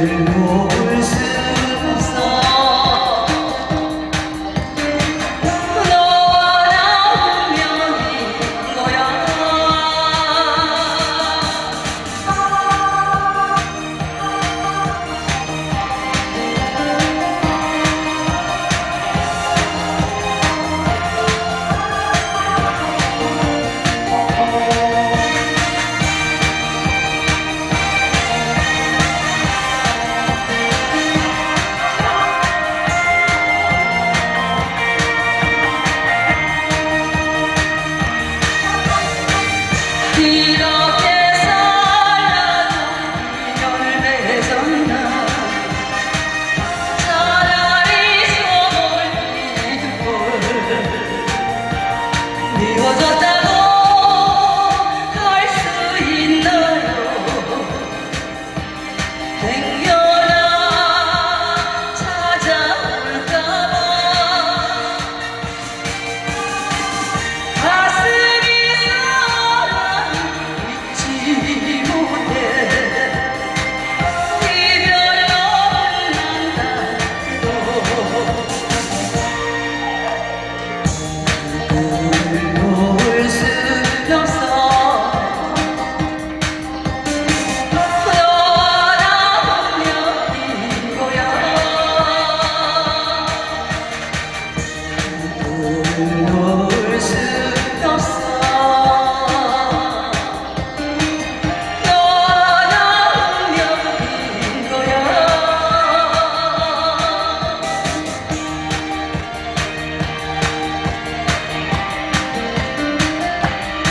是我。出落。